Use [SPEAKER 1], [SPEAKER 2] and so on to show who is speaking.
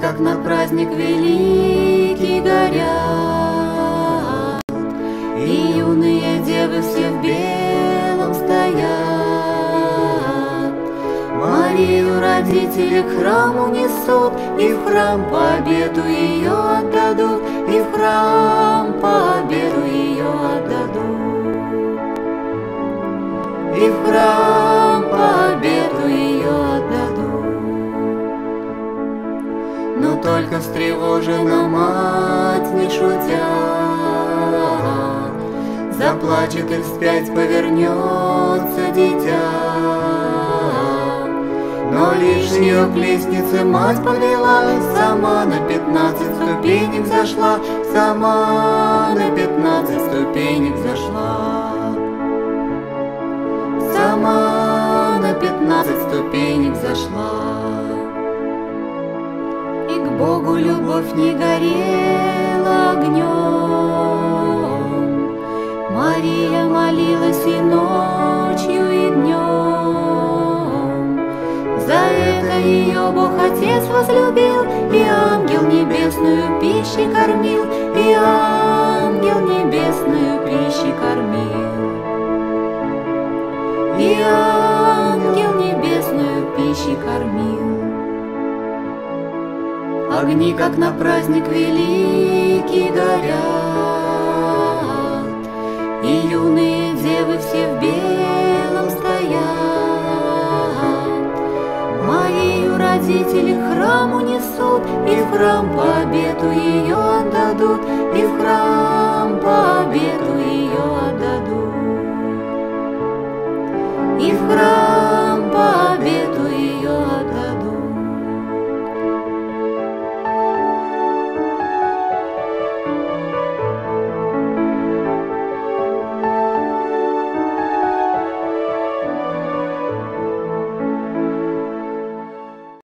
[SPEAKER 1] как на праздник великий горят, И юные девы все в белом стоят. Марию родители к храму несут, И в храм по обету ее отдадут, И в храм по обету ее отдадут. И в храм Только встревожена мать, не шутя, Заплачет и вспять повернется дитя. Но к лестнице мать повела, Сама на пятнадцать ступенек зашла, Сама на пятнадцать ступенек зашла. Сама на пятнадцать ступенек зашла. К Богу любовь не горела огнем. Мария молилась и ночью, и днем. За это ее Бог Отец возлюбил, И ангел небесную пищей кормил, И ангел небесную пищей кормил. И ангел небесную пищей кормил. Огни, как на праздник великий, горят, И юные девы все в белом стоят. Марию родители к храму несут, И в храм по обету ее отдадут, И в храм по обету ее.